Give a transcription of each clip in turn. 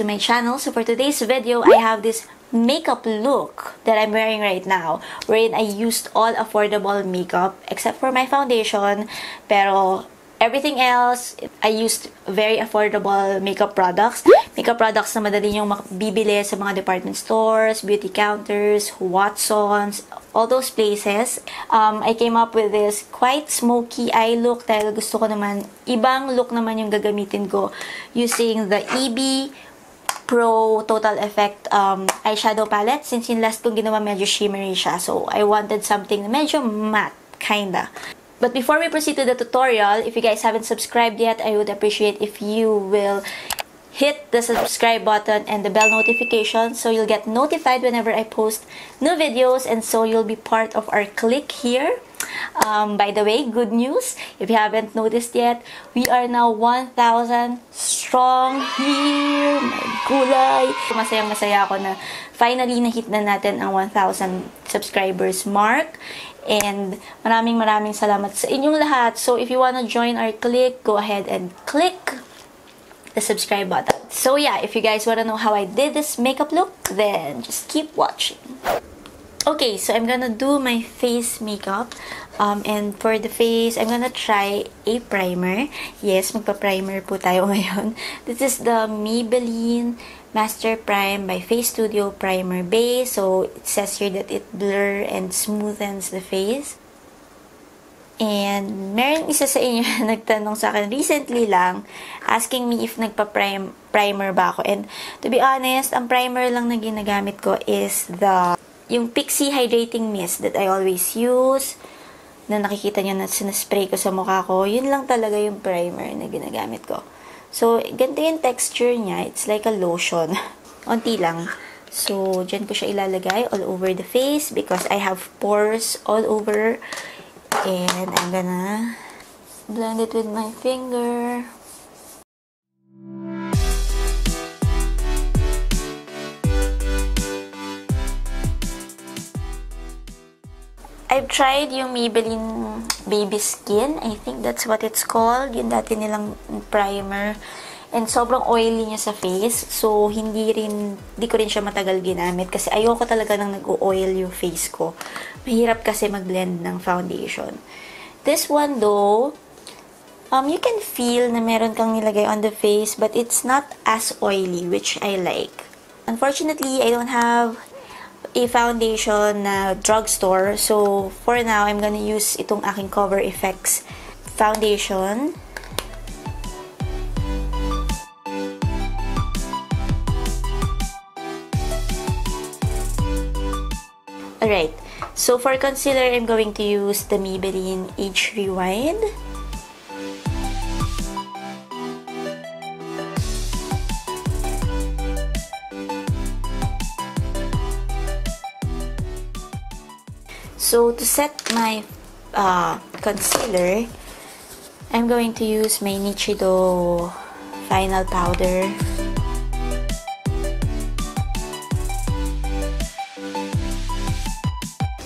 to my channel. So for today's video, I have this makeup look that I'm wearing right now wherein I used all affordable makeup except for my foundation. Pero everything else I used very affordable makeup products. Makeup products na madali yung bibili sa mga department stores beauty counters Watsons all those places. Um, I came up with this quite smoky eye look dahil gusto ko naman ibang look naman yung gagamitin ko using the EB Pro Total Effect um, eyeshadow palette. Since yung last kong ginawa, medyo shimmery siya. So, I wanted something medyo matte, kinda. But before we proceed to the tutorial, if you guys haven't subscribed yet, I would appreciate if you will hit the subscribe button and the bell notification so you'll get notified whenever I post new videos and so you'll be part of our click here. Um, by the way, good news, if you haven't noticed yet, we are now 1,000 strong here. My gulay! Masayang masaya ako na finally na-hit na natin ang 1,000 subscribers mark. And maraming maraming salamat sa inyong lahat. So if you wanna join our click, go ahead and click the subscribe button. So yeah, if you guys wanna know how I did this makeup look, then just keep watching. Okay, so I'm gonna do my face makeup. Um, and for the face, I'm gonna try a primer. Yes, magpa-primer po tayo ngayon. This is the Maybelline Master Prime by Face Studio Primer Base. So, it says here that it blur and smoothens the face. And meron isa sa inyo na nagtanong sa akin recently lang, asking me if nagpa-primer ba ako. And to be honest, ang primer lang na ginagamit ko is the yung Pixie Hydrating Mist that I always use. Na nakikita niyo na sinaspray ko sa mukha ko. Yun lang talaga yung primer na ginagamit ko. So, ganito yung texture niya. It's like a lotion. Unti lang. So, dyan ko siya ilalagay all over the face because I have pores all over And I'm gonna blend it with my finger. I've tried yung Maybelline Baby Skin. I think that's what it's called. Yung dati nilang primer. And sobrang oily niya sa face. So, hindi rin, hindi ko rin siya matagal ginamit. Kasi ayoko talaga nang nag-oil yung face ko. Mahirap kasi mag-blend ng foundation. This one though, um, you can feel na meron kang nilagay on the face. But it's not as oily, which I like. Unfortunately, I don't have a foundation na drugstore. So, for now, I'm gonna use itong aking Cover Effects foundation. Alright, so for concealer, I'm going to use the Maybelline Age Rewind. So to set my uh, concealer, I'm going to use my Nichido Final Powder.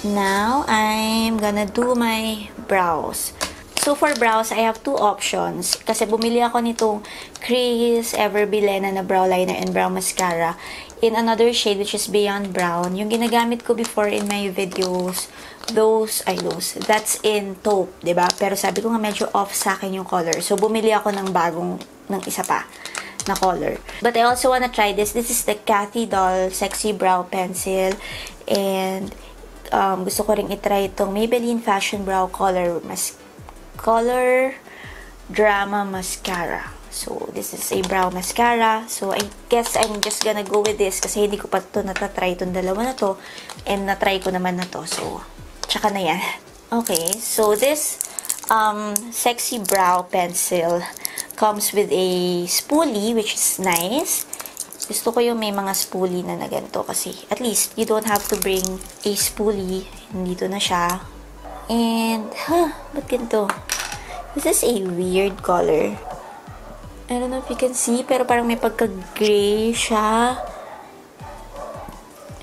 Now, I'm gonna do my brows. So, for brows, I have two options. Kasi bumili ako nitong Crease Ever Bilena na brow liner and brow mascara in another shade which is Beyond Brown. Yung ginagamit ko before in my videos, those, ay those, that's in taupe, ba diba? Pero sabi ko nga medyo off sa akin yung color. So, bumili ako ng bagong, ng isa pa na color. But I also wanna try this. This is the Cathy Doll Sexy Brow Pencil. And um, gusto ko rin itry itong Maybelline Fashion Brow Color mas Color Drama Mascara. So, this is a brow mascara. So, I guess I'm just gonna go with this kasi hindi ko pa ito natatry itong dalawa na to. And natry ko naman na to. So, tsaka na yan. Okay, so this um, sexy brow pencil comes with a spoolie which is nice. Gusto ko yung may mga spoolie na na ganito kasi at least you don't have to bring a spoolie. Nandito na siya. And, huh, ba't ganito? This is a weird color. I don't know if you can see, pero parang may pagka-gray siya.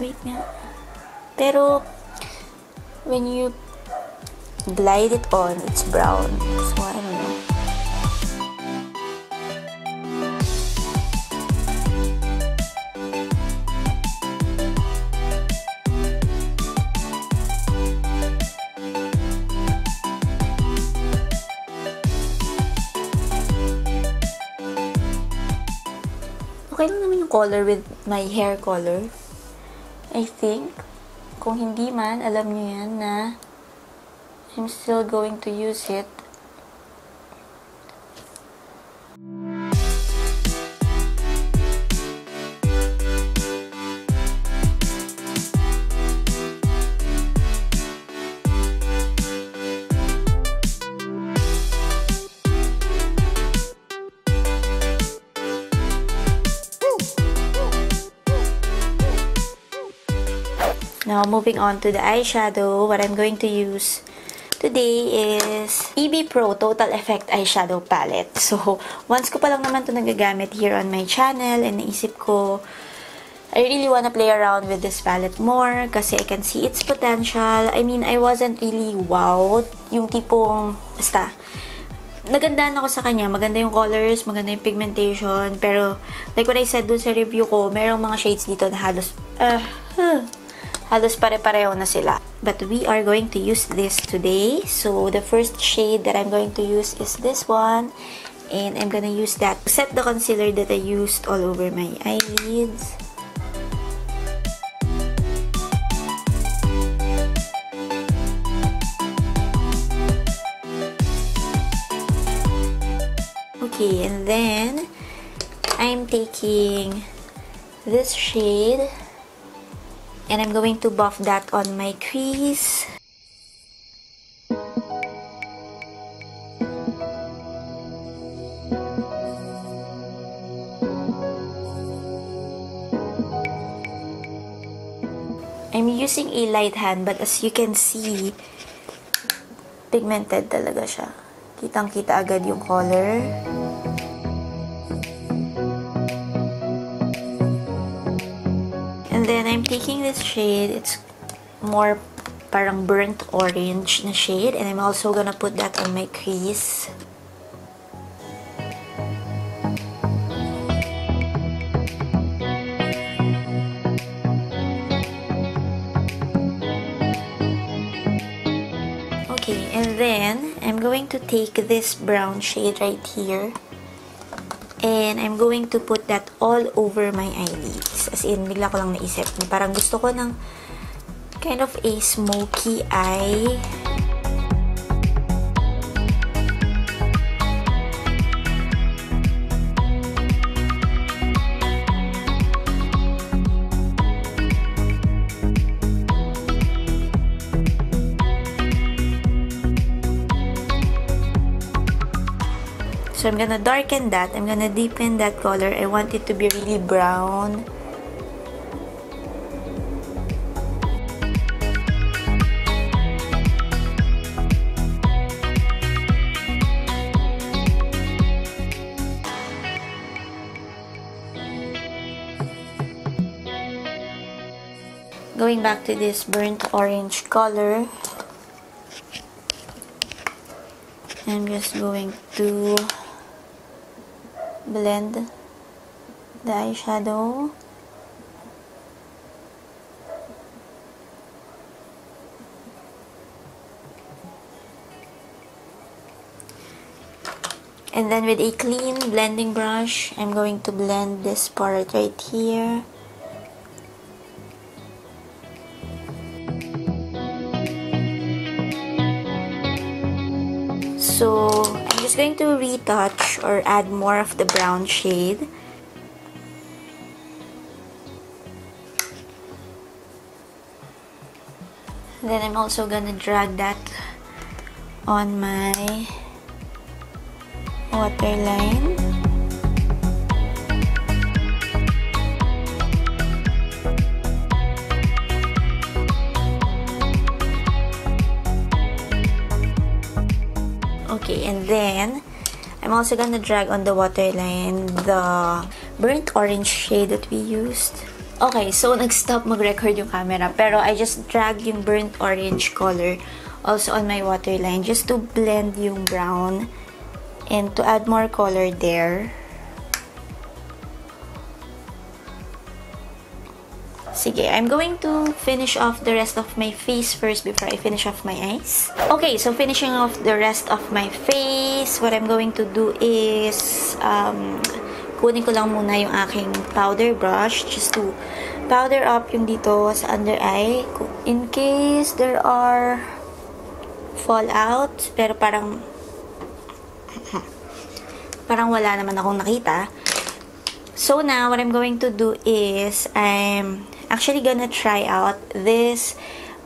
Wait nga. Pero, when you glide it on, it's brown. So, I don't know. Okay lang naman yung color with my hair color. I think. Kung hindi man, alam nyo yan na I'm still going to use it. Moving on to the eyeshadow, what I'm going to use today is EB Pro Total Effect Eyeshadow Palette. So, once ko pa lang naman to nagagamit here on my channel and naisip ko, I really wanna play around with this palette more kasi I can see its potential. I mean, I wasn't really wowed. Yung tipong, basta, nagandaan ako sa kanya. Maganda yung colors, maganda yung pigmentation. Pero, like what I said dun sa review ko, merong mga shades dito na halos, uh, huh, halos pare-pareho na sila. But we are going to use this today. So, the first shade that I'm going to use is this one. And I'm gonna use that to set the concealer that I used all over my eyelids. Okay, and then I'm taking this shade and I'm going to buff that on my crease. I'm using a light hand but as you can see, pigmented talaga siya. Kitang-kita agad yung color. This shade. It's more parang burnt orange na shade. And I'm also gonna put that on my crease. Okay, and then I'm going to take this brown shade right here. And I'm going to put that all over my eyelids. As in, bigla ko lang naisip. Parang gusto ko ng kind of a smoky eye. So I'm gonna darken that. I'm gonna deepen that color. I want it to be really brown. Going back to this burnt orange color, I'm just going to blend the eyeshadow. And then with a clean blending brush, I'm going to blend this part right here. So, just going to retouch or add more of the brown shade. Then I'm also gonna drag that on my waterline. And then I'm also gonna drag on the waterline the burnt orange shade that we used. Okay, so nag-stop mag-record yung camera pero I just drag yung burnt orange color also on my waterline just to blend yung brown and to add more color there. Sige, I'm going to finish off the rest of my face first before I finish off my eyes. Okay, so finishing off the rest of my face, what I'm going to do is um, kunin ko lang muna yung aking powder brush just to powder up yung dito sa under eye. In case there are fallout, pero parang parang wala naman akong nakita. So now, what I'm going to do is, I'm actually gonna try out this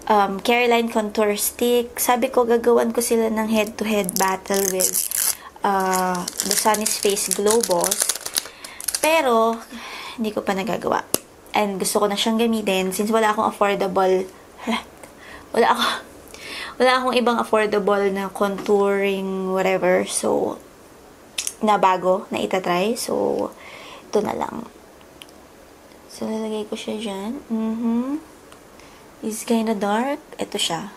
um, Caroline Contour Stick. Sabi ko, gagawan ko sila ng head-to-head -head battle with uh, the Sunny's Face Glow Boss. Pero, hindi ko pa nagagawa. And gusto ko na siyang gamitin since wala akong affordable, wala ako, wala akong ibang affordable na contouring, whatever. So, na bago, na itatry. So, ito na lang. So, lalagay ko siya dyan. Mm-hmm. It's kinda dark. Ito siya.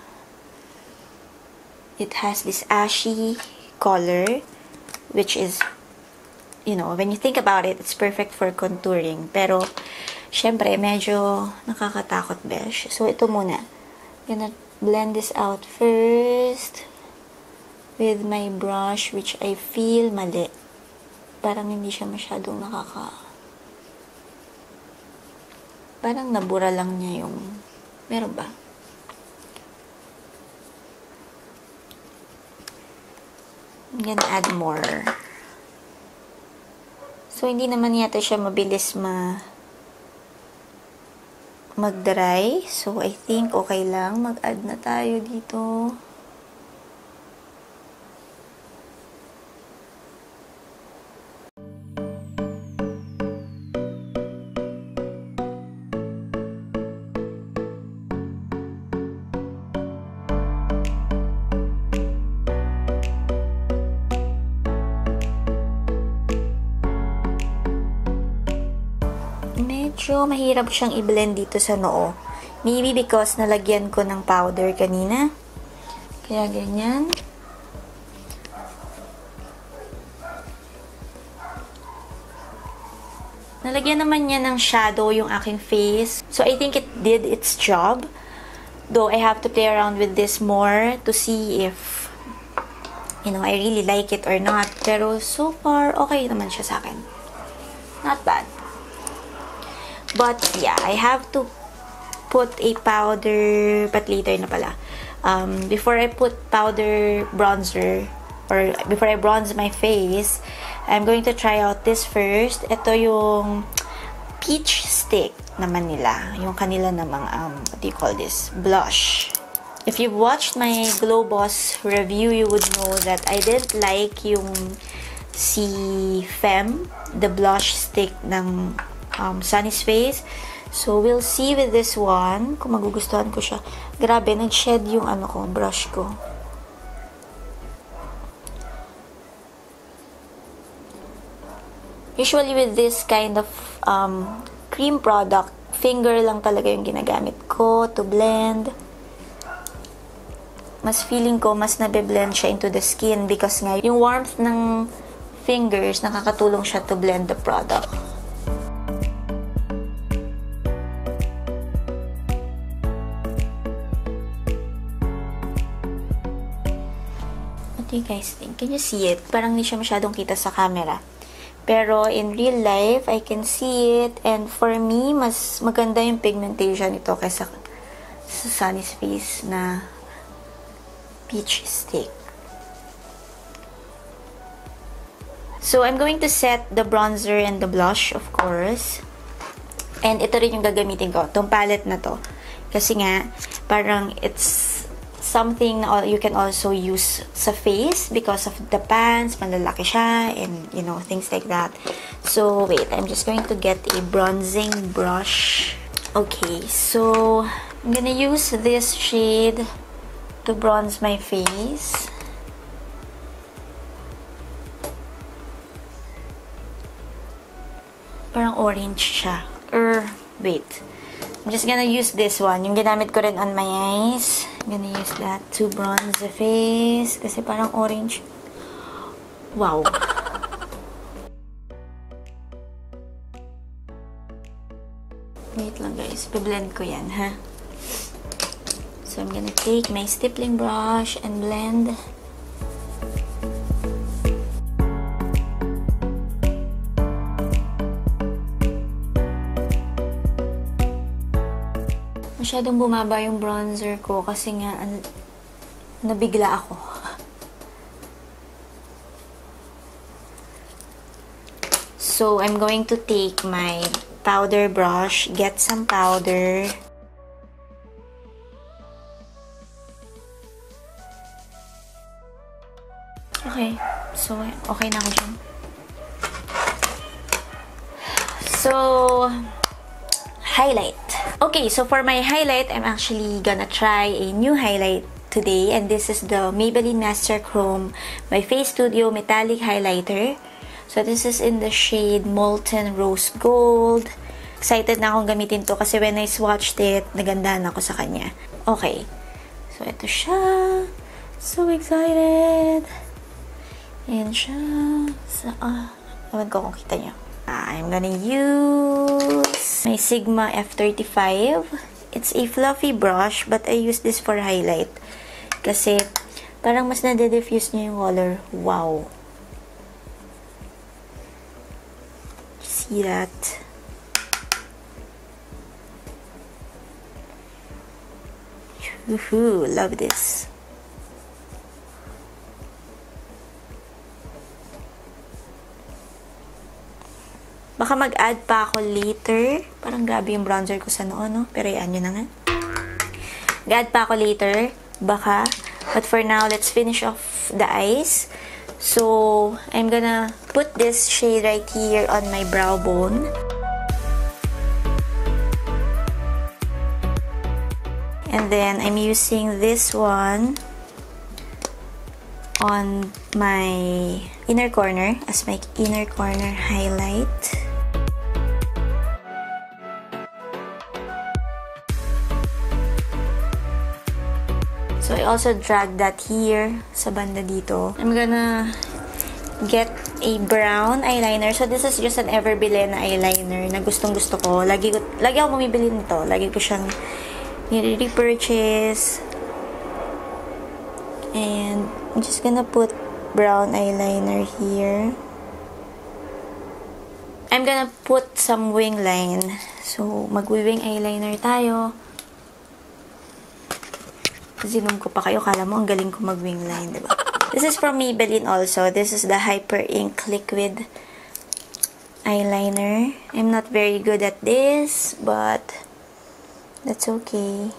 It has this ashy color, which is, you know, when you think about it, it's perfect for contouring. Pero, syempre, medyo nakakatakot, besh. So, ito muna. Gonna blend this out first with my brush, which I feel mali. Parang hindi siya masyadong nakaka... Parang nabura lang niya yung... Meron ba? I'm gonna add more. So, hindi naman yata siya mabilis ma mag-dry. So, I think okay lang. Mag-add na tayo dito. Medyo mahirap siyang i-blend dito sa noo. Maybe because nalagyan ko ng powder kanina. Kaya ganyan. Nalagyan naman niya ng shadow yung aking face. So, I think it did its job. Though, I have to play around with this more to see if, you know, I really like it or not. Pero, so far, okay naman siya sa akin. Not bad. But, yeah, I have to put a powder, but later na pala. Um, before I put powder bronzer, or before I bronze my face, I'm going to try out this first. Ito yung peach stick naman nila. Yung kanila namang, um, what do you call this? Blush. If you've watched my Glow Boss review, you would know that I didn't like yung si Femme, the blush stick ng um, Sunny's Face. So, we'll see with this one kung magugustuhan ko siya. Grabe, nag-shed yung ano ko, brush ko. Usually with this kind of um, cream product, finger lang talaga yung ginagamit ko to blend. Mas feeling ko, mas nabe-blend siya into the skin because nga, yung warmth ng fingers, nakakatulong siya to blend the product. You guys think? Can you see it? Parang hindi siya masyadong kita sa camera. Pero in real life, I can see it. And for me, mas maganda yung pigmentation ito kaysa sa Sunny's Face na peach stick. So, I'm going to set the bronzer and the blush, of course. And ito rin yung gagamitin ko. Itong palette na to. Kasi nga, parang it's something or you can also use sa face because of the pants, malalaki siya, and, you know, things like that. So, wait, I'm just going to get a bronzing brush. Okay, so, I'm gonna use this shade to bronze my face. Parang orange siya. Er, wait. I'm just gonna use this one. Yung ginamit ko rin on my eyes. I'm gonna use that to bronze the face. Kasi parang orange. Wow. Wait lang guys. Pe-blend ko yan, ha? So, I'm gonna take my stippling brush and blend. Masyadong bumaba yung bronzer ko kasi nga nabigla ako. So, I'm going to take my powder brush, get some powder. Okay. So, okay na ako dyan. So, highlight. Okay, so for my highlight, I'm actually gonna try a new highlight today. And this is the Maybelline Master Chrome My Face Studio Metallic Highlighter. So, this is in the shade Molten Rose Gold. Excited na akong gamitin to kasi when I swatched it, nagandahan ako sa kanya. Okay. So, ito siya. So excited. Ayan siya. Sa, ah, ewan ko kung kita niyo. I'm gonna use my Sigma F35. It's a fluffy brush, but I use this for highlight. Kasi, parang mas nade-diffuse niya yung color. Wow. See that? Woohoo! Love this. Baka mag-add pa ako later. Parang grabe yung bronzer ko sa noo, no? Pero yan, yun na nga. Mag-add pa ako later. Baka. But for now, let's finish off the eyes. So, I'm gonna put this shade right here on my brow bone. And then, I'm using this one on my inner corner as my inner corner highlight. Also drag that here sa banda dito. I'm gonna get a brown eyeliner. So, this is just an Everbilena eyeliner na gustong gusto ko. Lagi, lagi ako bumibili nito. Lagi ko siyang nire-repurchase. And, I'm just gonna put brown eyeliner here. I'm gonna put some wing line. So, mag-wing eyeliner tayo. Zinom ko pa kayo. Kala mo, ang galing ko mag-wing line, diba? This is from Maybelline also. This is the Hyper Ink Liquid eyeliner. I'm not very good at this, but that's. Okay,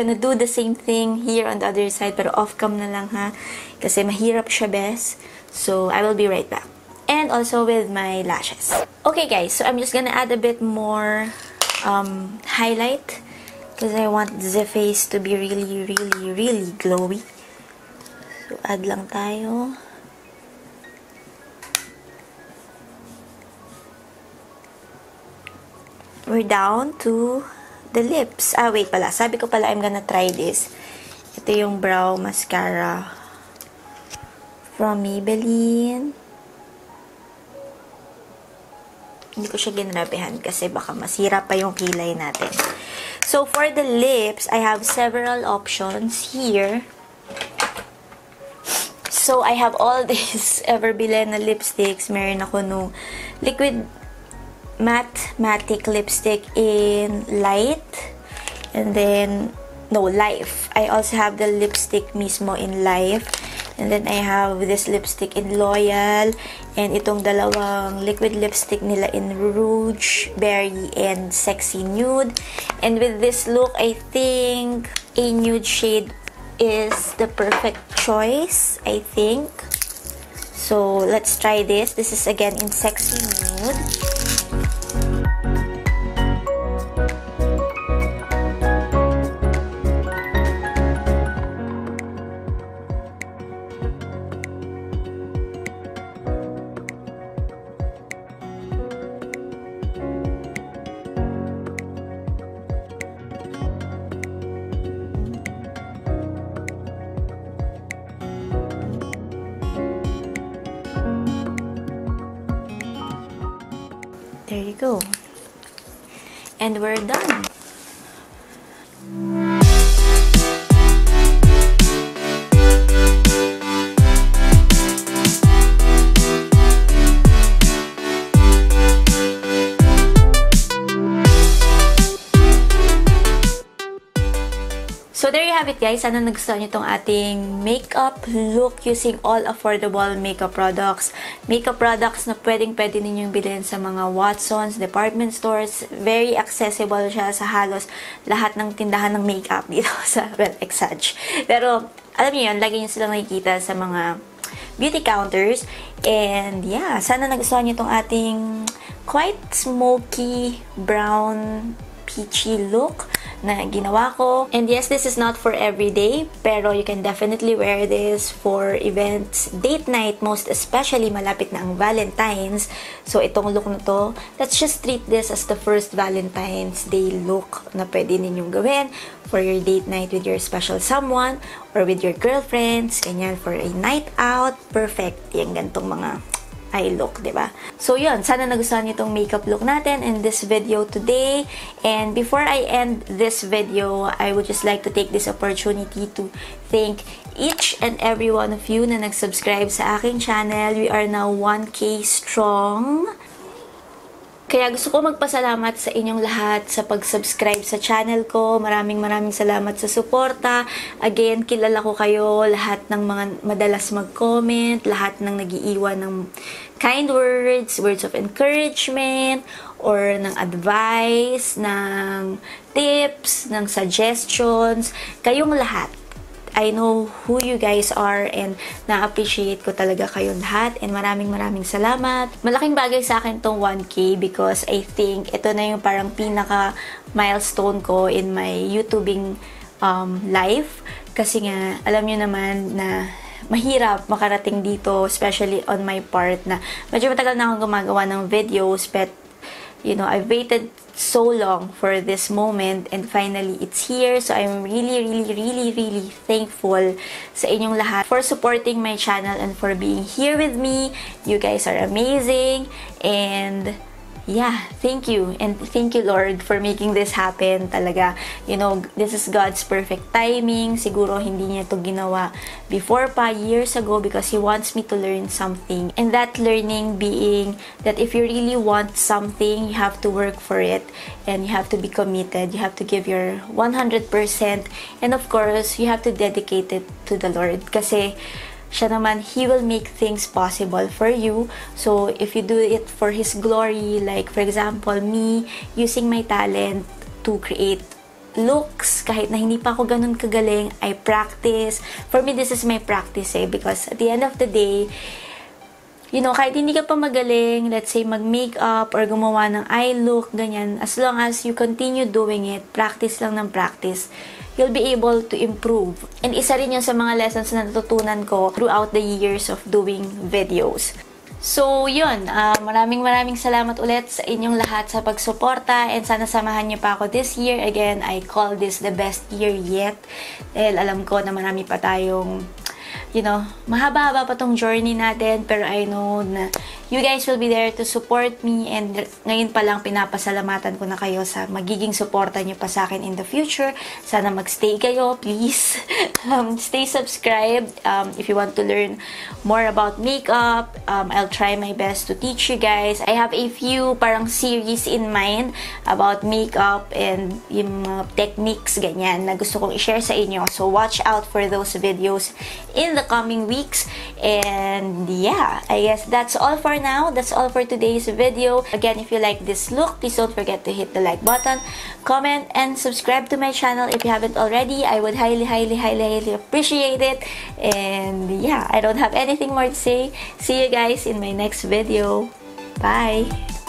gonna do the same thing here on the other side pero off-cam na lang ha. Kasi mahirap siya best. So, I will be right back. And also with my lashes. Okay guys, so I'm just gonna add a bit more um, highlight because I want the face to be really, really, really glowy. So, add lang tayo. we're down to the lips. Ah, wait pala. Sabi ko pala, I'm gonna try this. Ito yung brow mascara from Maybelline. Hindi ko siya ginrabehan kasi baka masira pa yung kilay natin. So, for the lips, I have several options here. So, I have all these Everbilena lipsticks. Meron ako nung liquid matte matic lipstick in light. And then no life. I also have the lipstick mismo in life. And then I have this lipstick in loyal. And itong dalawang liquid lipstick nila in rouge berry and sexy nude. And with this look I think a nude shade is the perfect choice I think. So let's try this. This is again in sexy nude go. And we're done. Have it guys. Sana nagustuhan nyo itong ating makeup look using all affordable makeup products. Makeup products na pwedeng pwede ninyong bilhin sa mga Watsons, department stores. Very accessible siya sa halos lahat ng tindahan ng makeup dito sa Well Exage. Pero alam niyo yun, lagi nyo silang nakikita sa mga beauty counters. And yeah, sana nagustuhan nyo itong ating quite smoky brown peachy look na ginawa ko. And yes, this is not for everyday, pero you can definitely wear this for events, date night, most especially malapit na ang Valentine's. So, itong look na to, let's just treat this as the first Valentine's Day look na pwede ninyong gawin for your date night with your special someone or with your girlfriends, ganyan, for a night out. Perfect yung gantong mga eye look, ba? Diba? So, yun. Sana nagustuhan niyo itong makeup look natin in this video today. And before I end this video, I would just like to take this opportunity to thank each and every one of you na nag-subscribe sa aking channel. We are now 1K strong. Kaya gusto ko magpasalamat sa inyong lahat sa pag-subscribe sa channel ko. Maraming maraming salamat sa suporta. Again, kilala ko kayo, lahat ng mga madalas mag-comment, lahat ng nagiiwan ng kind words, words of encouragement, or ng advice, ng tips, ng suggestions. Kayong lahat I know who you guys are and na-appreciate ko talaga kayong lahat and maraming maraming salamat. Malaking bagay sa akin tong 1K because I think ito na yung parang pinaka milestone ko in my YouTubing um, life. Kasi nga, alam nyo naman na mahirap makarating dito, especially on my part na medyo matagal na akong gumagawa ng videos, but you know, I've waited so long for this moment and finally it's here. So I'm really, really, really, really thankful sa inyong lahat for supporting my channel and for being here with me. You guys are amazing and yeah, thank you. And thank you, Lord, for making this happen talaga. You know, this is God's perfect timing. Siguro hindi niya to ginawa before pa, years ago, because He wants me to learn something. And that learning being that if you really want something, you have to work for it. And you have to be committed. You have to give your 100%. And of course, you have to dedicate it to the Lord. Kasi, siya naman, He will make things possible for you. So, if you do it for His glory, like for example, me using my talent to create looks, kahit na hindi pa ako ganun kagaling, I practice. For me, this is my practice eh, because at the end of the day, you know, kahit hindi ka pa magaling, let's say mag-makeup or gumawa ng eye look, ganyan, as long as you continue doing it, practice lang ng practice, you'll be able to improve. And isa rin yun sa mga lessons na natutunan ko throughout the years of doing videos. So, yun. Uh, maraming maraming salamat ulit sa inyong lahat sa pagsuporta and sana samahan niyo pa ako this year. Again, I call this the best year yet. Dahil alam ko na marami pa tayong you know, mahaba-haba pa tong journey natin, pero I know na you guys will be there to support me and ngayon pa lang pinapasalamatan ko na kayo sa magiging suporta nyo pa sa akin in the future. Sana magstay kayo, please. um, stay subscribed um, if you want to learn more about makeup. Um, I'll try my best to teach you guys. I have a few parang series in mind about makeup and yung mga techniques, ganyan, na gusto kong i-share sa inyo. So, watch out for those videos in the coming weeks. And yeah, I guess that's all for now. That's all for today's video. Again, if you like this look, please don't forget to hit the like button, comment, and subscribe to my channel if you haven't already. I would highly, highly, highly, highly appreciate it. And yeah, I don't have anything more to say. See you guys in my next video. Bye!